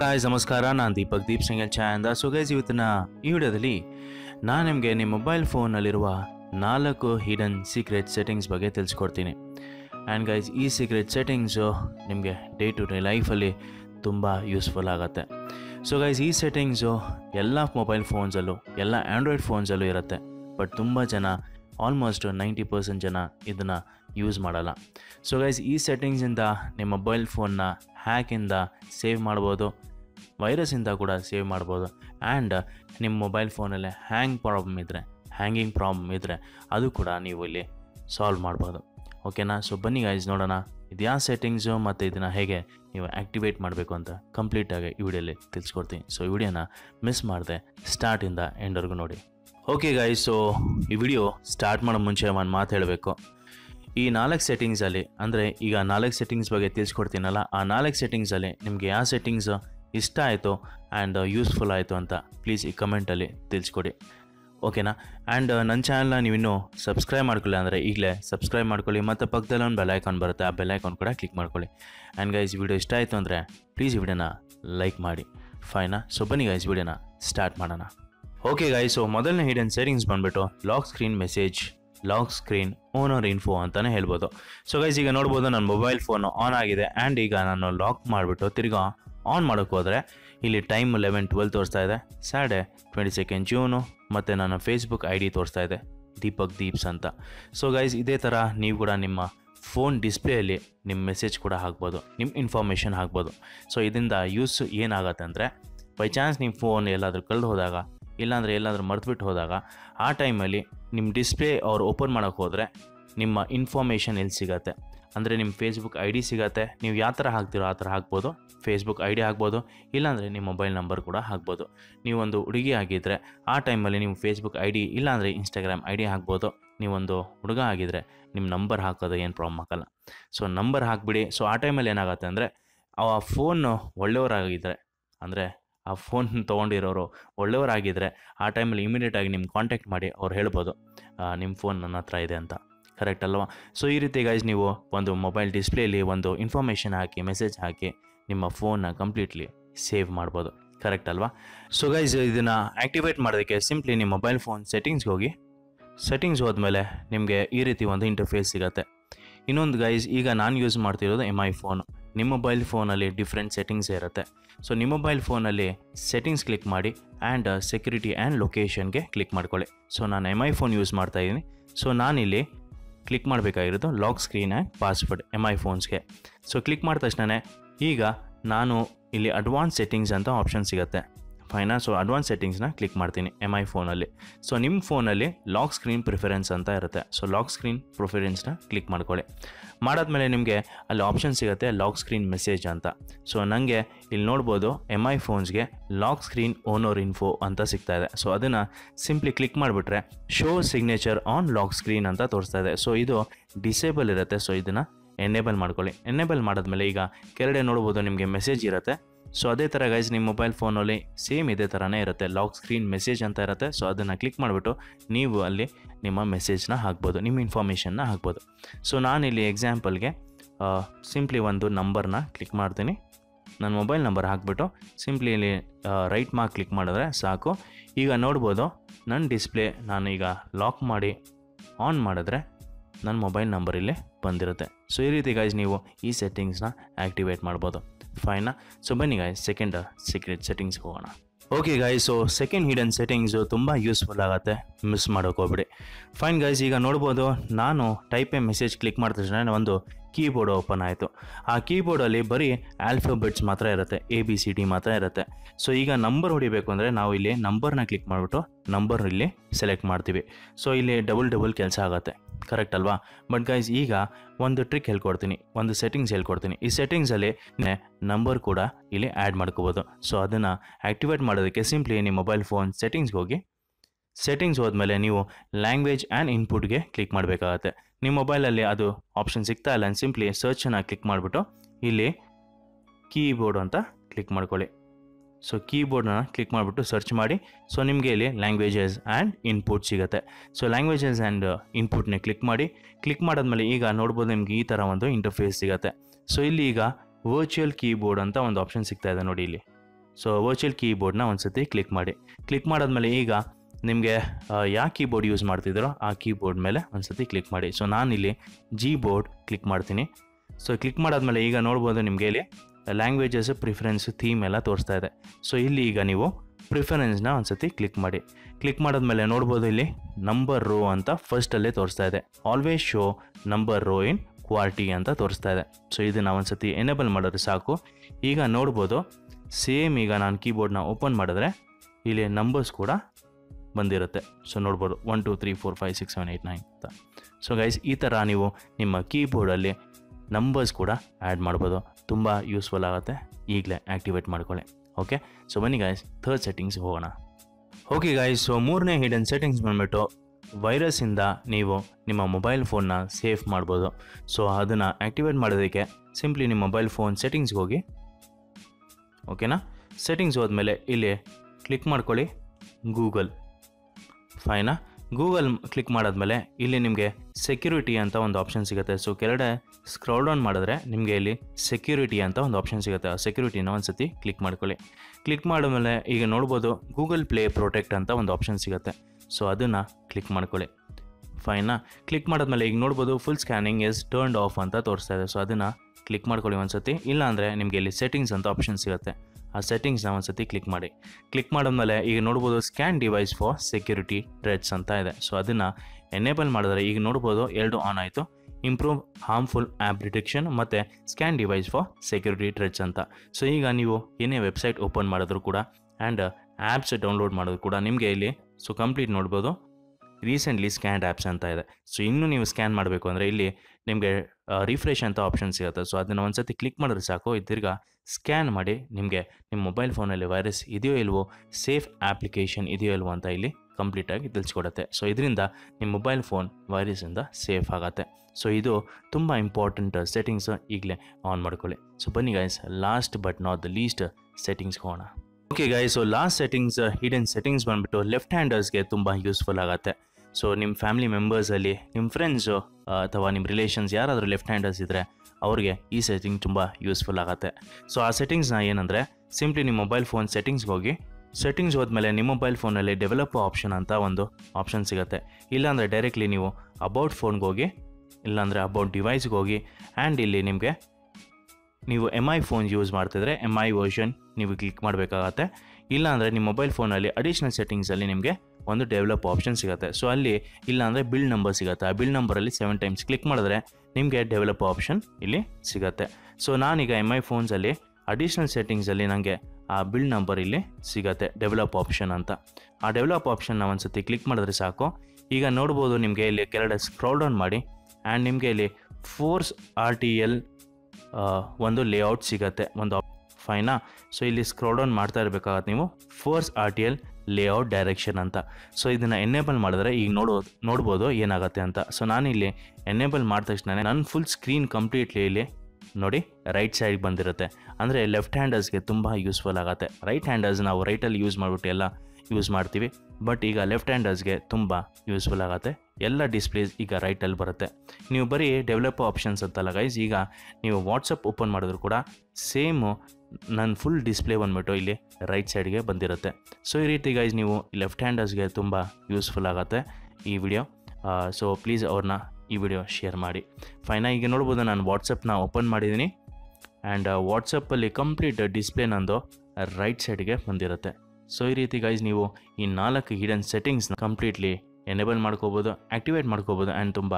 Guys ನಮಸ್ಕಾರ. ನಾನು ದೀಪಕ್ ದೀಪ್ ಸಿಂಗ್ ಚಾಯಂದ ಸೊ ಗೈಸ್ ಇವತ್ತಿನ ಈ ವಿಡಿಯೋದಲ್ಲಿ ನಾನು ನಿಮಗೆ ನಿಮ್ಮ ಮೊಬೈಲ್ ಫೋನಲ್ಲಿರುವ ನಾಲ್ಕು ಹಿಡನ್ ಸೀಕ್ರೆಟ್ ಸೆಟ್ಟಿಂಗ್ಸ್ ಬಗ್ಗೆ ತಿಳಿಸ್ಕೊಡ್ತೀನಿ. ಆ್ಯಂಡ್ ಗೈಸ್ ಈ ಸೀಕ್ರೆಟ್ ಸೆಟ್ಟಿಂಗ್ಸು ನಿಮಗೆ ಡೇ ಟು ಡೇ ಲೈಫಲ್ಲಿ ತುಂಬ ಯೂಸ್ಫುಲ್ ಆಗುತ್ತೆ. ಸೊ ಗೈಸ್ ಈ ಸೆಟ್ಟಿಂಗ್ಸು ಎಲ್ಲ ಮೊಬೈಲ್ ಫೋನ್ಸಲ್ಲೂ ಎಲ್ಲ ಆ್ಯಂಡ್ರಾಯ್ಡ್ ಫೋನ್ಸಲ್ಲೂ ಇರುತ್ತೆ. ಬಟ್ ತುಂಬ ಜನ ಆಲ್ಮೋಸ್ಟ್ ನೈಂಟಿ ಪರ್ಸೆಂಟ್ ಜನ ಇದನ್ನು ಯೂಸ್ ಮಾಡಲ್ಲ. ಸೊ ಗೈಸ್ ಈ ಸೆಟ್ಟಿಂಗ್ಸಿಂದ ನಿಮ್ಮ ಮೊಬೈಲ್ ಫೋನ್ನ ಹ್ಯಾಕಿಂದ ಸೇವ್ ಮಾಡ್ಬೋದು ವೈರಸ್ಸಿಂದ ಕೂಡ ಸೇವ್ ಮಾಡ್ಬೋದು ಆ್ಯಂಡ್ ನಿಮ್ಮ ಮೊಬೈಲ್ ಫೋನಲ್ಲಿ ಹ್ಯಾಂಗ್ ಪ್ರಾಬ್ಲಮ್ ಇದ್ದರೆ ಹ್ಯಾಂಗಿಂಗ್ ಪ್ರಾಬ್ಲಮ್ ಇದ್ದರೆ ಅದು ಕೂಡ ನೀವು ಇಲ್ಲಿ ಸಾಲ್ವ್ ಮಾಡ್ಬೋದು. ಓಕೆನಾ ಸೊ ಬನ್ನಿ ಗೈಸ್ ನೋಡೋಣ ಇದು ಯಾವ ಸೆಟ್ಟಿಂಗ್ಸು ಮತ್ತು ಇದನ್ನು ಹೇಗೆ ನೀವು ಆ್ಯಕ್ಟಿವೇಟ್ ಮಾಡಬೇಕು ಅಂತ ಕಂಪ್ಲೀಟಾಗಿ ಈ ವಿಡಿಯೋಲಿ ತಿಳಿಸ್ಕೊಡ್ತೀನಿ. ಸೊ ಈ ವಿಡಿಯೋನ ಮಿಸ್ ಮಾಡಿದೆ ಸ್ಟಾರ್ಟಿಂದ ಎಂಡ್ವರೆಗೂ ನೋಡಿ. ಓಕೆ ಗೈಸ್ ಸೊ ಈ ವಿಡಿಯೋ ಸ್ಟಾರ್ಟ್ ಮಾಡೋ ಮುಂಚೆ ಒಂದು ಮಾತು ಹೇಳಬೇಕು. ಈ ನಾಲ್ಕು ಸೆಟ್ಟಿಂಗ್ಸಲ್ಲಿ ಅಂದರೆ ಈಗ ನಾಲ್ಕು ಸೆಟ್ಟಿಂಗ್ಸ್ ಬಗ್ಗೆ ತಿಳಿಸ್ಕೊಡ್ತೀನಲ್ಲ, ಆ ನಾಲ್ಕು ಸೆಟ್ಟಿಂಗ್ಸಲ್ಲಿ ನಿಮಗೆ ಯಾವ ಸೆಟ್ಟಿಂಗ್ಸ್ ಇಷ್ಟ ಆಯಿತು ಆ್ಯಂಡ್ ಯೂಸ್ಫುಲ್ ಆಯಿತು ಅಂತ ಪ್ಲೀಸ್ ಈ ಕಮೆಂಟಲ್ಲಿ ತಿಳಿಸ್ಕೊಡಿ. ಓಕೆನಾ ಆ್ಯಂಡ್ ನನ್ನ ಚಾನಲ್ನ ನೀವಿನ್ನೂ ಸಬ್ಸ್ಕ್ರೈಬ್ ಮಾಡ್ಕೊಳ್ಳಿ ಅಂದರೆ ಈಗಲೇ ಸಬ್ಸ್ಕ್ರೈಬ್ ಮಾಡ್ಕೊಳ್ಳಿ, ಮತ್ತು ಪಕ್ಕದಲ್ಲಿ ಒಂದು ಬೆಲ್ ಐಕಾನ್ ಬರುತ್ತೆ, ಆ ಬೆಲ್ ಐಕಾನ್ ಕೂಡ ಕ್ಲಿಕ್ ಮಾಡ್ಕೊಳ್ಳಿ. ಆ್ಯಂಡ್ ಗೈಸ್ ವಿಡಿಯೋ ಇಷ್ಟ ಆಯಿತು ಅಂದರೆ ಪ್ಲೀಸ್ ಈ ವಿಡಿಯೋನ ಲೈಕ್ ಮಾಡಿ. ಫೈನಾ ಸೊ ಬನ್ನಿ ಗೈಸ್ ವಿಡಿಯೋನ ಸ್ಟಾರ್ಟ್ ಮಾಡೋಣ. ಓಕೆ ಗೈಸ್ ಸೊ ಮೊದಲನೇ ಹಿಡನ್ ಸೆಟ್ಟಿಂಗ್ಸ್ ಬಂದುಬಿಟ್ಟು lock screen message lock screen owner info ಅಂತಲೇ ಹೇಳ್ಬೋದು. ಸೊ ಗೈಸ್ ಈಗ ನೋಡ್ಬೋದು ನನ್ನ ಮೊಬೈಲ್ ಫೋನು ಆನ್ ಆಗಿದೆ ಆ್ಯಂಡ್ ಈಗ ನಾನು ಲಾಕ್ ಮಾಡಿಬಿಟ್ಟು ತಿರ್ಗಾ ಆನ್ ಮಾಡೋಕ್ಕೆ ಹೋದರೆ ಇಲ್ಲಿ ಟೈಮ್ ಲೆವೆನ್ ಟ್ವೆಲ್ ತೋರಿಸ್ತಾ ಇದೆ. ಸ್ಯಾಟರ್ಡೆ ಟ್ವೆಂಟಿ ಸೆಕೆಂಡ್ ಜೂನು ಮತ್ತು ನನ್ನ ಫೇಸ್ಬುಕ್ ಐ ಡಿ ತೋರಿಸ್ತಾ ಇದೆ. ದೀಪಕ್ ದೀಪ್ಸ್ ಅಂತ. ಸೊ ಗೈಸ್ ಇದೇ ಥರ ನೀವು ಕೂಡ ನಿಮ್ಮ ಫೋನ್ ಡಿಸ್ಪ್ಲೇಯಲ್ಲಿ ನಿಮ್ಮ ಮೆಸೇಜ್ ಕೂಡ ಹಾಕ್ಬೋದು. ನಿಮ್ಮ ಇನ್ಫಾರ್ಮೇಷನ್ ಹಾಕ್ಬೋದು. ಸೊ ಇದರಿಂದ ಯೂಸ್ ಏನಾಗತ್ತೆ ಅಂದರೆ ಬೈ ಚಾನ್ಸ್ ನಿಮ್ಮ ಫೋನ್ ಎಲ್ಲಾದರೂ ಕಳೆದು ಹೋದಾಗ ಇಲ್ಲಾಂದರೆ ಎಲ್ಲಾದರೂ ಮರೆತುಬಿಟ್ಟು ಹೋದಾಗ ಆ ಟೈಮಲ್ಲಿ ನಿಮ್ಮ ಡಿಸ್ಪ್ಲೇ ಅವ್ರು ಓಪನ್ ಮಾಡೋಕ್ಕೆ ಹೋದರೆ ನಿಮ್ಮ ಇನ್ಫಾರ್ಮೇಷನ್ ಎಲ್ಲಿ ಸಿಗತ್ತೆ? ಅಂದರೆ ನಿಮ್ಮ ಫೇಸ್ಬುಕ್ ಐ ಡಿ ಸಿಗತ್ತೆ. ನೀವು ಯಾವ ಥರ ಹಾಕ್ತಿರೋ ಆ ಥರ ಹಾಕ್ಬೋದು. ಫೇಸ್ಬುಕ್ ಐ ಡಿ ಹಾಕ್ಬೋದು. ಇಲ್ಲಾಂದರೆ ನಿಮ್ಮ ಮೊಬೈಲ್ ನಂಬರ್ ಕೂಡ ಹಾಕ್ಬೋದು. ನೀವೊಂದು ಹುಡುಗಿ ಆಗಿದ್ದರೆ ಆ ಟೈಮಲ್ಲಿ ನಿಮ್ಮ ಫೇಸ್ಬುಕ್ ಐ ಡಿ ಇಲ್ಲಾಂದರೆ ಇನ್ಸ್ಟಾಗ್ರಾಮ್ ಐ ಡಿ ಹಾಕ್ಬೋದು. ನೀವೊಂದು ಹುಡುಗ ಆಗಿದ್ದರೆ ನಿಮ್ಮ ನಂಬರ್ ಹಾಕೋದು ಏನು ಪ್ರಾಬ್ಲಮ್ ಆಗಲ್ಲ. ಸೊ ನಂಬರ್ ಹಾಕ್ಬಿಡಿ. ಸೊ ಆ ಟೈಮಲ್ಲಿ ಏನಾಗುತ್ತೆ ಅಂದರೆ ಆ ಫೋನು ಒಳ್ಳೆಯವರಾಗಿದ್ದರೆ ಅಂದರೆ ಆ ಫೋನ್ ತೊಗೊಂಡಿರೋರು ಒಳ್ಳೆಯವರಾಗಿದ್ದರೆ ಆ ಟೈಮಲ್ಲಿ ಇಮಿಡಿಯೇಟಾಗಿ ನಿಮ್ಮ ಕಾಂಟ್ಯಾಕ್ಟ್ ಮಾಡಿ ಅವ್ರು ಹೇಳ್ಬೋದು ನಿಮ್ಮ ಫೋನ್ ನನ್ನ ಹತ್ರ ಇದೆ ಅಂತ. ಕರೆಕ್ಟ್ ಅಲ್ವಾ? ಸೊ ಈ ರೀತಿ ಗೈಸ್ ನೀವು ಒಂದು ಮೊಬೈಲ್ ಡಿಸ್ಪ್ಲೇಲಿ ಒಂದು ಇನ್ಫಾರ್ಮೇಷನ್ ಹಾಕಿ ಮೆಸೇಜ್ ಹಾಕಿ ನಿಮ್ಮ ಫೋನ್ನ ಕಂಪ್ಲೀಟ್ಲಿ ಸೇವ್ ಮಾಡ್ಬೋದು. ಕರೆಕ್ಟ್ ಅಲ್ವಾ? ಸೊ ಗೈಸ್ ಇದನ್ನು ಆ್ಯಕ್ಟಿವೇಟ್ ಮಾಡೋದಕ್ಕೆ ಸಿಂಪ್ಲಿ ನಿಮ್ಮ ಮೊಬೈಲ್ ಫೋನ್ ಸೆಟ್ಟಿಂಗ್ಸ್ಗೆ ಹೋಗಿ ಸೆಟ್ಟಿಂಗ್ಸ್ ಹೋದ್ಮೇಲೆ ನಿಮಗೆ ಈ ರೀತಿ ಒಂದು ಇಂಟರ್ಫೇಸ್ ಸಿಗುತ್ತೆ. ಇನ್ನೊಂದು ಗೈಸ್ ಈಗ ನಾನು ಯೂಸ್ ಮಾಡ್ತಿರೋದು ಎಂ ಐ ಫೋನ್ ನಿಮ್ಮ ಮೊಬೈಲ್ ಫೋನಲ್ಲಿ ಡಿಫ್ರೆಂಟ್ ಸೆಟ್ಟಿಂಗ್ಸ್ ಇರುತ್ತೆ. ಸೊ ನಿಮ್ಮ ಮೊಬೈಲ್ ಫೋನಲ್ಲಿ ಸೆಟ್ಟಿಂಗ್ಸ್ ಕ್ಲಿಕ್ ಮಾಡಿ ಆ್ಯಂಡ್ ಸೆಕ್ಯೂರಿಟಿ ಆ್ಯಂಡ್ ಲೊಕೇಶನ್ಗೆ ಕ್ಲಿಕ್ ಮಾಡ್ಕೊಳ್ಳಿ. ಸೊ ನಾನು ಎಂ ಐ ಫೋನ್ ಯೂಸ್ ಮಾಡ್ತಾ ಇದ್ದೀನಿ. ಸೊ ನಾನಿಲ್ಲಿ ಕ್ಲಿಕ್ ಮಾಡಬೇಕಾಗಿರೋದು lock screen and password M I ಫೋನ್ಸ್ಗೆ so click ಮಾಡಿದ ತಕ್ಷಣ ಈಗ ನಾನು ಇಲ್ಲಿ ಅಡ್ವಾನ್ಸ್ ಸೆಟ್ಟಿಂಗ್ಸ್ ಅಂತ ಆಪ್ಷನ್ ಸಿಗುತ್ತೆ. ಫೈನಾ ಸೊ ಅಡ್ವಾನ್ಸ್ ಸೆಟ್ಟಿಂಗ್ಸ್ನ ಕ್ಲಿಕ್ ಮಾಡ್ತೀನಿ ಎಂ ಐ ಫೋನಲ್ಲಿ ಸೊ ನಿಮ್ಮ ಫೋನಲ್ಲಿ ಲಾಕ್ ಸ್ಕ್ರೀನ್ ಪ್ರಿಫರೆನ್ಸ್ ಅಂತ ಇರುತ್ತೆ. ಸೊ ಲಾಕ್ ಸ್ಕ್ರೀನ್ ಪ್ರಿಫರೆನ್ಸ್ನ ಕ್ಲಿಕ್ ಮಾಡ್ಕೊಳ್ಳಿ. ಮಾಡಾದ್ಮೇಲೆ ನಿಮಗೆ ಅಲ್ಲಿ ಆಪ್ಷನ್ ಸಿಗುತ್ತೆ ಲಾಕ್ ಸ್ಕ್ರೀನ್ ಮೆಸೇಜ್ ಅಂತ. ಸೊ ನನಗೆ ಇಲ್ಲಿ ನೋಡ್ಬೋದು ಎಂ ಐ ಫೋನ್ಸ್ಗೆ ಲಾಕ್ ಸ್ಕ್ರೀನ್ ಓನರ್ ಇನ್ಫೋ ಅಂತ ಸಿಗ್ತಾ ಇದೆ. ಸೊ ಅದನ್ನು ಸಿಂಪ್ಲಿ ಕ್ಲಿಕ್ ಮಾಡಿಬಿಟ್ರೆ show signature on lock screen ಅಂತ ತೋರಿಸ್ತಾ ಇದೆ. ಸೊ ಇದು ಡಿಸೇಬಲ್ ಇರುತ್ತೆ. ಸೊ ಇದನ್ನು ಎನೇಬಲ್ ಮಾಡ್ಕೊಳ್ಳಿ. ಎನೇಬಲ್ ಮಾಡಿದ್ಮೇಲೆ ಈಗ ಕೆಳಗಡೆ ನೋಡ್ಬೋದು, ನಿಮಗೆ ಮೆಸೇಜ್ ಇರುತ್ತೆ. ಸೊ ಅದೇ ಥರ ಗೈಸ್ ನಿಮ್ಮ ಮೊಬೈಲ್ ಫೋನಲ್ಲಿ ಸೇಮ್ ಇದೇ ಥರನೇ ಇರುತ್ತೆ. ಲಾಕ್ ಸ್ಕ್ರೀನ್ ಮೆಸೇಜ್ ಅಂತ ಇರುತ್ತೆ. ಸೊ ಅದನ್ನು ಕ್ಲಿಕ್ ಮಾಡಿಬಿಟ್ಟು ನೀವು ಅಲ್ಲಿ ನಿಮ್ಮ ಮೆಸೇಜ್ನ ಹಾಕ್ಬೋದು, ನಿಮ್ಮ ಇನ್ಫಾರ್ಮೇಷನ್ನ ಹಾಕ್ಬೋದು. ಸೊ ನಾನಿಲ್ಲಿ ಎಕ್ಸಾಂಪಲ್ಗೆ ಸಿಂಪ್ಲಿ ಒಂದು ನಂಬರ್ನ ಕ್ಲಿಕ್ ಮಾಡ್ತೀನಿ. ನನ್ನ ಮೊಬೈಲ್ ನಂಬರ್ ಹಾಕ್ಬಿಟ್ಟು ಸಿಂಪ್ಲಿ ಇಲ್ಲಿ ರೈಟ್ ಮಾರ್ಕ್ ಕ್ಲಿಕ್ ಮಾಡಿದ್ರೆ ಸಾಕು. ಈಗ ನೋಡ್ಬೋದು ನನ್ನ ಡಿಸ್ಪ್ಲೇ ನಾನು ಈಗ ಲಾಕ್ ಮಾಡಿ ಆನ್ ಮಾಡಿದ್ರೆ ನನ್ನ ಮೊಬೈಲ್ ನಂಬರ್ ಇಲ್ಲಿ ಬಂದಿರುತ್ತೆ. ಸೊ ಈ ರೀತಿ ಗೈಸ್ ನೀವು ಈ ಸೆಟ್ಟಿಂಗ್ಸ್ನ ಆ್ಯಕ್ಟಿವೇಟ್ ಮಾಡ್ಬೋದು. ಫೈನಾ ಸೊ ಬನ್ನಿ ಗಾಯ್ಸ್ ಸೆಕೆಂಡ್ ಸೀಕ್ರೆಟ್ ಸೆಟ್ಟಿಂಗ್ಸ್ಗೆ ಹೋಗೋಣ. Okay guys so second hidden settings ತುಂಬ ಯೂಸ್ಫುಲ್ ಆಗುತ್ತೆ. ಮಿಸ್ ಮಾಡೋಕೆ ಹೋಗ್ಬಿಡಿ. ಫೈನ್ ಗಾಯ್ಸ್ ಈಗ ನೋಡ್ಬೋದು, ನಾನು ಟೈಪ್ ಮೆಸೇಜ್ ಕ್ಲಿಕ್ ಮಾಡಿದ ತಕ್ಷಣ ಒಂದು ಕೀಬೋರ್ಡ್ ಓಪನ್ ಆಯಿತು. ಆ ಕೀಬೋರ್ಡಲ್ಲಿ ಬರೀ ಆಲ್ಫಾಬೆಟ್ಸ್ ಮಾತ್ರ ಇರುತ್ತೆ ಎ ಬಿ ಸಿ ಡಿ ಮಾತ್ರ ಇರುತ್ತೆ. ಸೊ ಈಗ ನಂಬರ್ ಹೊಡಿಬೇಕು ಅಂದರೆ ನಾವು ಇಲ್ಲಿ ನಂಬರ್ನ ಕ್ಲಿಕ್ ಮಾಡಿಬಿಟ್ಟು ನಂಬರ್ ಇಲ್ಲಿ ಸೆಲೆಕ್ಟ್ ಮಾಡ್ತೀವಿ. ಸೊ ಇಲ್ಲಿ ಡಬಲ್ ಡಬಲ್ ಕೆಲಸ ಆಗುತ್ತೆ. ಕರೆಕ್ಟ್ ಅಲ್ವಾ? ಬಟ್ ಗೈಸ್ ಈಗ ಒಂದು ಟ್ರಿಕ್ ಹೇಳ್ಕೊಡ್ತೀನಿ, ಒಂದು ಸೆಟ್ಟಿಂಗ್ಸ್ ಹೇಳ್ಕೊಡ್ತೀನಿ. ಈ ಸೆಟ್ಟಿಂಗ್ಸಲ್ಲಿ ನಂಬರ್ ಕೂಡ ಇಲ್ಲಿ ಆ್ಯಡ್ ಮಾಡ್ಕೋಬೋದು. ಸೊ ಅದನ್ನು ಆ್ಯಕ್ಟಿವೇಟ್ ಮಾಡೋದಕ್ಕೆ ಸಿಂಪ್ಲಿ ನಿಮ್ಮ ಮೊಬೈಲ್ ಫೋನ್ ಸೆಟ್ಟಿಂಗ್ಸ್ಗೆ ಹೋಗಿ ಸೆಟ್ಟಿಂಗ್ಸ್ ಹೋದ್ಮೇಲೆ ನೀವು ಲ್ಯಾಂಗ್ವೇಜ್ ಆ್ಯಂಡ್ ಇನ್ಪುಟ್ಗೆ ಕ್ಲಿಕ್ ಮಾಡಬೇಕಾಗತ್ತೆ. ನಿಮ್ಮ ಮೊಬೈಲಲ್ಲಿ ಅದು ಆಪ್ಷನ್ ಸಿಗ್ತಾ ಇಲ್ಲ ಸಿಂಪ್ಲಿ ಸರ್ಚನ್ನು ಕ್ಲಿಕ್ ಮಾಡಿಬಿಟ್ಟು ಇಲ್ಲಿ ಕೀಬೋರ್ಡ್ ಅಂತ ಕ್ಲಿಕ್ ಮಾಡ್ಕೊಳ್ಳಿ. ಸೊ ಕೀಬೋರ್ಡನ್ನ ಕ್ಲಿಕ್ ಮಾಡಿಬಿಟ್ಟು ಸರ್ಚ್ ಮಾಡಿ. ಸೊ ನಿಮಗೆ ಇಲ್ಲಿ ಲ್ಯಾಂಗ್ವೇಜಸ್ ಆ್ಯಂಡ್ ಇನ್ಪುಟ್ ಸಿಗುತ್ತೆ. ಸೊ ಲ್ಯಾಂಗ್ವೇಜಸ್ ಆ್ಯಂಡ್ ಇನ್ಪುಟ್ನೇ ಕ್ಲಿಕ್ ಮಾಡಿ. ಕ್ಲಿಕ್ ಮಾಡಾದ್ಮೇಲೆ ಈಗ ನೋಡ್ಬೋದು ನಿಮ್ಗೆ ಈ ಥರ ಒಂದು ಇಂಟರ್ಫೇಸ್ ಸಿಗುತ್ತೆ. ಸೊ ಇಲ್ಲಿ ಈಗ ವರ್ಚುವಲ್ ಕೀಬೋರ್ಡ್ ಅಂತ ಒಂದು ಆಪ್ಷನ್ ಸಿಗ್ತಾ ಇದೆ ನೋಡಿ ಇಲ್ಲಿ. ಸೊ ವರ್ಚುವಲ್ ಕೀಬೋರ್ಡ್ನ ಒಂದು ಸತಿ ಕ್ಲಿಕ್ ಮಾಡಿ. ಕ್ಲಿಕ್ ಮಾಡಾದ್ಮೇಲೆ ಈಗ ನಿಮಗೆ ಯಾವ ಕೀಬೋರ್ಡ್ ಯೂಸ್ ಮಾಡ್ತಿದ್ದೀರೋ ಆ ಕೀಬೋರ್ಡ್ ಮೇಲೆ ಒಂದು ಸತಿ ಕ್ಲಿಕ್ ಮಾಡಿ. ಸೊ ನಾನಿಲ್ಲಿ ಜಿ ಬೋರ್ಡ್ ಕ್ಲಿಕ್ ಮಾಡ್ತೀನಿ. ಸೊ ಕ್ಲಿಕ್ ಮಾಡಾದ್ಮೇಲೆ ಈಗ ನೋಡ್ಬೋದು ನಿಮಗೆ ಇಲ್ಲಿ ಲ್ಯಾಂಗ್ವೇಜಸ್ ಪ್ರಿಫರೆನ್ಸ್ ಥೀಮ್ ಎಲ್ಲ ತೋರಿಸ್ತಾ ಇದೆ. ಸೊ ಇಲ್ಲಿ ಈಗ ನೀವು ಪ್ರಿಫರೆನ್ಸ್ನ ಒಂದು ಸತಿ ಕ್ಲಿಕ್ ಮಾಡಿ. ಕ್ಲಿಕ್ ಮಾಡಾದ್ಮೇಲೆ ನೋಡ್ಬೋದು ಇಲ್ಲಿ ನಂಬರ್ ರೋ ಅಂತ ಫಸ್ಟಲ್ಲೇ ತೋರಿಸ್ತಾ ಇದೆ. Always show number row in quality ಅಂತ ತೋರಿಸ್ತಾ ಇದೆ. ಸೊ ಇದನ್ನು ಒಂದು ಸತಿ ಎನೇಬಲ್ ಮಾಡಿದ್ರೆ ಸಾಕು. ಈಗ ನೋಡ್ಬೋದು ಸೇಮ್ ಈಗ ನಾನು ಕೀಬೋರ್ಡ್ನ ಓಪನ್ ಮಾಡಿದ್ರೆ ಇಲ್ಲಿ ನಂಬರ್ಸ್ ಕೂಡ ಬಂದಿರುತ್ತೆ. ಸೊ ನೋಡ್ಬೋದು. One two three four five six seven eight nine ಅಂತ. ಸೊ ಗೈಸ್ ಈ ಥರ ನೀವು ನಿಮ್ಮ ಕೀಬೋರ್ಡಲ್ಲಿ ನಂಬರ್ಸ್ ಕೂಡ ಆ್ಯಡ್ ಮಾಡ್ಬೋದು. ತುಂಬ ಯೂಸ್ಫುಲ್ ಆಗುತ್ತೆ. ಈಗಲೇ ಆ್ಯಕ್ಟಿವೇಟ್ ಮಾಡ್ಕೊಳ್ಳಿ. ಓಕೆ ಸೊ ಬನ್ನಿ ಗಾಯ್ಸ್ ಥರ್ಡ್ ಸೆಟ್ಟಿಂಗ್ಸ್ ಹೋಗೋಣ. ಓಕೆ ಗಾಯ್ಸ್ ಸೊ ಮೂರನೇ ಹಿಡನ್ ಸೆಟ್ಟಿಂಗ್ಸ್ ಬಂದ್ಬಿಟ್ಟು ವೈರಸ್ಸಿಂದ ನೀವು ನಿಮ್ಮ ಮೊಬೈಲ್ ಫೋನ್ನ ಸೇಫ್ ಮಾಡ್ಬೋದು. ಸೊ ಅದನ್ನು ಆ್ಯಕ್ಟಿವೇಟ್ ಮಾಡೋದಕ್ಕೆ ಸಿಂಪ್ಲಿ ನಿಮ್ಮ ಮೊಬೈಲ್ ಫೋನ್ ಸೆಟ್ಟಿಂಗ್ಸ್ಗೆ ಹೋಗಿ. ಓಕೆನಾ ಸೆಟ್ಟಿಂಗ್ಸ್ ಹೋದ್ಮೇಲೆ ಇಲ್ಲಿ ಕ್ಲಿಕ್ ಮಾಡ್ಕೊಳ್ಳಿ. ಗೂಗಲ್ ಫೈನಾ, ಗೂಗಲ್ ಕ್ಲಿಕ್ ಮಾಡಾದ್ಮೇಲೆ ಇಲ್ಲಿ ನಿಮಗೆ ಸೆಕ್ಯೂರಿಟಿ ಅಂತ ಒಂದು ಆಪ್ಷನ್ ಸಿಗುತ್ತೆ. ಸೊ, ಕೆಳಗಡೆ ಸ್ಕ್ರೋಲ್ ಡೌನ್ ಮಾಡಿದ್ರೆ ನಿಮಗೆ ಇಲ್ಲಿ ಸೆಕ್ಯೂರಿಟಿ ಅಂತ ಒಂದು ಆಪ್ಷನ್ ಸಿಗುತ್ತೆ. ಆ ಸೆಕ್ಯೂರಿಟಿನ ಒಂದು ಸತಿ ಕ್ಲಿಕ್ ಮಾಡ್ಕೊಳ್ಳಿ. ಕ್ಲಿಕ್ ಮಾಡಿದ್ಮೇಲೆ ಈಗ ನೋಡ್ಬೋದು ಗೂಗಲ್ ಪ್ಲೇ ಪ್ರೊಟೆಕ್ಟ್ ಅಂತ ಒಂದು ಆಪ್ಷನ್ ಸಿಗುತ್ತೆ. ಸೊ, ಅದನ್ನು ಕ್ಲಿಕ್ ಮಾಡ್ಕೊಳ್ಳಿ. ಫೈನಾ ಕ್ಲಿಕ್ ಮಾಡಿದ್ಮೇಲೆ ಈಗ ನೋಡ್ಬೋದು full scanning is turned off ಅಂತ ತೋರಿಸ್ತಾ ಇದೆ. ಸೊ ಅದನ್ನು ಕ್ಲಿಕ್ ಮಾಡ್ಕೊಳ್ಳಿ ಒಂದ್ಸತಿ. ಇಲ್ಲಾಂದರೆ ನಿಮಗೆ ಇಲ್ಲಿ ಸೆಟ್ಟಿಂಗ್ಸ್ ಅಂತ ಆಪ್ಷನ್ ಸಿಗುತ್ತೆ. ಆ ಸೆಟ್ಟಿಂಗ್ಸ್ನ ಒಂದು ಸತಿ ಕ್ಲಿಕ್ ಮಾಡಿ. ಕ್ಲಿಕ್ ಮಾಡಿದ್ಮೇಲೆ ಈಗ ನೋಡ್ಬೋದು scan device for security threats ಅಂತ ಇದೆ. ಸೊ ಅದನ್ನು ಎನೇಬಲ್ ಮಾಡಿದ್ರೆ ಈಗ ನೋಡ್ಬೋದು ಎರಡು ಆನ್ ಆಯಿತು. ಇಂಪ್ರೂವ್ ಹಾರ್ಮ್ಫುಲ್ ಆ್ಯಪ್ ಡಿಟೆಕ್ಷನ್ ಮತ್ತು scan device for security threats ಅಂತ. ಸೊ ಈಗ ನೀವು ಏನೇ ವೆಬ್ಸೈಟ್ ಓಪನ್ ಮಾಡಿದ್ರು ಕೂಡ ಆ್ಯಂಡ್ ಆ್ಯಪ್ಸ್ ಡೌನ್ಲೋಡ್ ಮಾಡಿದ್ರು ಕೂಡ ನಿಮಗೆ ಇಲ್ಲಿ ಸೊ ಕಂಪ್ಲೀಟ್ ನೋಡ್ಬೋದು. ರೀಸೆಂಟ್ಲಿ ಸ್ಕ್ಯಾನ್ ಆ್ಯಪ್ಸ್ ಅಂತ ಇದೆ. ಸೊ ಇನ್ನೂ ನೀವು ಸ್ಕ್ಯಾನ್ ಮಾಡಬೇಕು ಅಂದರೆ ಇಲ್ಲಿ ನಿಮಗೆ ರಿಫ್ರೆಶ್ ಅಂತ ಆಪ್ಷನ್ ಸಿಗುತ್ತೆ. ಸೊ ಅದನ್ನು ಒಂದು ಸತಿ ಕ್ಲಿಕ್ ಮಾಡಿದ್ರೆ ಸಾಕು. ತಿರ್ಗಾ ಸ್ಕ್ಯಾನ್ ಮಾಡಿ ನಿಮಗೆ ನಿಮ್ಮ ಮೊಬೈಲ್ ಫೋನಲ್ಲಿ ವೈರಸ್ ಇದೆಯೋ ಇಲ್ವೋ ಸೇಫ್ ಆ್ಯಪ್ಲಿಕೇಶನ್ ಇದೆಯೋ ಇಲ್ವೋ ಅಂತ ಇಲ್ಲಿ ಕಂಪ್ಲೀಟಾಗಿ ತಿಳಿಸ್ಕೊಡುತ್ತೆ. ಸೊ ಇದರಿಂದ ನಿಮ್ಮ ಮೊಬೈಲ್ ಫೋನ್ ವೈರಸಿಂದ ಸೇಫ್ ಆಗುತ್ತೆ. ಸೊ ಇದು ತುಂಬ ಇಂಪಾರ್ಟೆಂಟ್ ಸೆಟ್ಟಿಂಗ್ಸ್ ಈಗಲೇ ಆನ್ ಮಾಡ್ಕೊಳ್ಳಿ. ಸೊ ಬನ್ನಿ guys last but not the least settings ಹೋಗೋಣ. Okay guy so last settings hidden settings ಬಂದುಬಿಟ್ಟು ಲೆಫ್ಟ್ ಹ್ಯಾಂಡರ್ಸ್ಗೆ ತುಂಬ ಯೂಸ್ಫುಲ್ ಆಗುತ್ತೆ. ಸೊ ನಿಮ್ಮ ಫ್ಯಾಮಿಲಿ ಮೆಂಬರ್ಸಲ್ಲಿ ನಿಮ್ಮ ಫ್ರೆಂಡ್ಸು ಅಥವಾ ನಿಮ್ಮ ರಿಲೇಷನ್ಸ್ ಯಾರಾದರೂ ಲೆಫ್ಟ್ ಹ್ಯಾಂಡರ್ಸ್ ಇದ್ದರೆ ಅವ್ರಿಗೆ ಈ ಸೆಟ್ಟಿಂಗ್ ತುಂಬ ಯೂಸ್ಫುಲ್ ಆಗುತ್ತೆ. ಸೊ ಆ ಸೆಟ್ಟಿಂಗ್ಸ್ನ ಏನಂದರೆ ಸಿಂಪ್ಲಿ ನಿಮ್ಮ ಮೊಬೈಲ್ ಫೋನ್ ಸೆಟ್ಟಿಂಗ್ಸ್ಗೆ ಹೋಗಿ ಸೆಟ್ಟಿಂಗ್ಸ್ ಹೋದ್ಮೇಲೆ ನಿಮ್ಮ ಮೊಬೈಲ್ ಫೋನಲ್ಲಿ ಡೆವಲಪ್ ಆಪ್ಷನ್ ಅಂತ ಒಂದು ಆಪ್ಷನ್ ಸಿಗುತ್ತೆ. ಇಲ್ಲಾಂದರೆ ಡೈರೆಕ್ಟ್ಲಿ ನೀವು ಅಬೌಟ್ ಫೋನ್ಗೆ ಹೋಗಿ, ಇಲ್ಲಾಂದರೆ ಅಬೌಟ್ ಡಿವೈಸ್ಗೆ ಹೋಗಿ ಆ್ಯಂಡ್ ಇಲ್ಲಿ ನಿಮಗೆ ನೀವು ಎಂ ಐ ಫೋನ್ ಯೂಸ್ ಮಾಡ್ತಿದ್ರೆ ಎಂ ಐ ವರ್ಷನ್ ನೀವು ಕ್ಲಿಕ್ ಮಾಡಬೇಕಾಗತ್ತೆ. ಇಲ್ಲಾಂದರೆ ನಿಮ್ಮ ಮೊಬೈಲ್ ಫೋನಲ್ಲಿ ಅಡಿಷ್ನಲ್ ಸೆಟ್ಟಿಂಗ್ಸಲ್ಲಿ ನಿಮಗೆ ಒಂದು ಡೆವಲಪ್ ಆಪ್ಷನ್ ಸಿಗುತ್ತೆ. ಸೊ ಅಲ್ಲಿ ಇಲ್ಲಾಂದರೆ ಬಿಲ್ ನಂಬರ್ ಸಿಗುತ್ತೆ. ಆ ಬಿಲ್ ನಂಬರಲ್ಲಿ ಸೆವೆನ್ ಟೈಮ್ಸ್ ಕ್ಲಿಕ್ ಮಾಡಿದ್ರೆ ನಿಮಗೆ ಡೆವಲಪ್ ಆಪ್ಷನ್ ಇಲ್ಲಿ ಸಿಗುತ್ತೆ. ಸೊ ನಾನೀಗ ಎಂ ಐ ಫೋನ್ಸಲ್ಲಿ ಅಡಿಷ್ನಲ್ ಸೆಟ್ಟಿಂಗ್ಸಲ್ಲಿ ನನಗೆ ಆ ಬಿಲ್ ನಂಬರ್ ಇಲ್ಲಿ ಸಿಗುತ್ತೆ ಡೆವಲಪ್ ಆಪ್ಷನ್ ಅಂತ. ಆ ಡೆವಲಪ್ ಆಪ್ಷನ್ನ ಒಂದು ಸತಿ ಕ್ಲಿಕ್ ಮಾಡಿದ್ರೆ ಸಾಕು. ಈಗ ನೋಡ್ಬೋದು ನಿಮಗೆ ಇಲ್ಲಿ ಕೆಳಗಡೆ ಸ್ಕ್ರೋಲ್ ಡೌನ್ ಮಾಡಿ ಆ್ಯಂಡ್ ನಿಮಗೆ ಇಲ್ಲಿ ಫೋರ್ಸ್ ಆರ್ ಟಿ ಎಲ್ ಒಂದು ಲೇಔಟ್ ಸಿಗುತ್ತೆ, ಒಂದು ಫೈನಾ ಸೊ ಇಲ್ಲಿ ಸ್ಕ್ರೋಲ್ ಡೌನ್ ಮಾಡ್ತಾ ಇರಬೇಕಾಗತ್ತೆ ನೀವು. Force R T L layout direction ಅಂತ. ಸೊ ಇದನ್ನು ಎನೇಬಲ್ ಮಾಡಿದ್ರೆ ಈಗ ನೋಡೋ ನೋಡ್ಬೋದು ಏನಾಗುತ್ತೆ ಅಂತ. ಸೊ ನಾನಿಲ್ಲಿ ಎನೇಬಲ್ ಮಾಡಿದ ತಕ್ಷಣ ನನ್ನ ಫುಲ್ ಸ್ಕ್ರೀನ್ ಕಂಪ್ಲೀಟ್ಲಿ ಇಲ್ಲಿ ನೋಡಿ ರೈಟ್ ಸೈಡ್ಗೆ ಬಂದಿರುತ್ತೆ. ಅಂದರೆ ಲೆಫ್ಟ್ ಹ್ಯಾಂಡರ್ಸ್ಗೆ ತುಂಬ ಯೂಸ್ಫುಲ್ ಆಗುತ್ತೆ. ರೈಟ್ ಹ್ಯಾಂಡರ್ಸ್ ನಾವು ರೈಟಲ್ಲಿ ಯೂಸ್ ಮಾಡಿಬಿಟ್ಟು ಎಲ್ಲ ಯೂಸ್ ಮಾಡ್ತೀವಿ. ಬಟ್ ಈಗ ಲೆಫ್ಟ್ ಹ್ಯಾಂಡರ್ಸ್ಗೆ ತುಂಬ ಯೂಸ್ಫುಲ್ ಆಗುತ್ತೆ. ಎಲ್ಲ ಡಿಸ್ಪ್ಲೇಸ್ ಈಗ ರೈಟಲ್ಲಿ ಬರುತ್ತೆ. ನೀವು ಬರೀ ಡೆವಲಪ್ ಆಪ್ಷನ್ಸ್ ಅಂತಲ್ಲ ಗೈಸ್ ಈಗ ನೀವು ವಾಟ್ಸಪ್ ಓಪನ್ ಮಾಡಿದ್ರು ಕೂಡ ಸೇಮು ನನ್ನ ಫುಲ್ ಡಿಸ್ಪ್ಲೇ ಬಂದ್ಬಿಟ್ಟು ಇಲ್ಲಿ ರೈಟ್ ಸೈಡ್ಗೆ ಬಂದಿರುತ್ತೆ. ಸೊ ಈ ರೀತಿ ಗೈಸ್ ನೀವು ಲೆಫ್ಟ್ ಹ್ಯಾಂಡರ್ಸ್ಗೆ ತುಂಬ ಯೂಸ್ಫುಲ್ ಆಗುತ್ತೆ ಈ ವಿಡಿಯೋ ಸೊ ಪ್ಲೀಸ್ ಅವ್ರನ್ನ ಈ ವಿಡಿಯೋ ಶೇರ್ ಮಾಡಿ. ಫೈನಾ ಈಗ ನೋಡ್ಬೋದು ನಾನು ವಾಟ್ಸಪ್ನ ಓಪನ್ ಮಾಡಿದ್ದೀನಿ ಆ್ಯಂಡ್ ವಾಟ್ಸಪ್ಪಲ್ಲಿ ಕಂಪ್ಲೀಟ್ ಡಿಸ್ಪ್ಲೇ ನಂದು ರೈಟ್ ಸೈಡ್ಗೆ ಬಂದಿರುತ್ತೆ. ಸೊ ಈ ರೀತಿ ಗೈಸ್ ನೀವು ಈ ನಾಲ್ಕು ಹಿಡನ್ ಸೆಟ್ಟಿಂಗ್ಸ್ನ ಕಂಪ್ಲೀಟ್ಲಿ ಎನೇಬಲ್ ಮಾಡ್ಕೋಬೋದು ಆ್ಯಕ್ಟಿವೇಟ್ ಮಾಡ್ಕೋಬೋದು ಆ್ಯಂಡ್ ತುಂಬ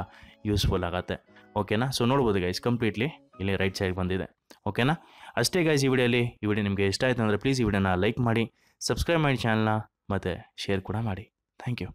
ಯೂಸ್ಫುಲ್ ಆಗುತ್ತೆ. ಓಕೆನಾ ಸೊ ನೋಡ್ಬೋದು ಗೈಸ್ ಕಂಪ್ಲೀಟ್ಲಿ ಇಲ್ಲಿ ರೈಟ್ ಸೈಡ್ ಬಂದಿದೆ. ಓಕೆನಾ ಅಷ್ಟೇ ಗೈಸ್ ಈ ವಿಡಿಯೋಲಿ ಈ ವಿಡಿಯೋ ನಿಮಗೆ ಇಷ್ಟ ಆಯಿತು ಅಂದರೆ ಪ್ಲೀಸ್ ಈ ವಿಡಿಯೋನ ಲೈಕ್ ಮಾಡಿ ಸಬ್ಸ್ಕ್ರೈಬ್ ಮಾಡಿ ಚಾನಲ್ನ ಮತ್ತು ಶೇರ್ ಕೂಡ ಮಾಡಿ. Thank you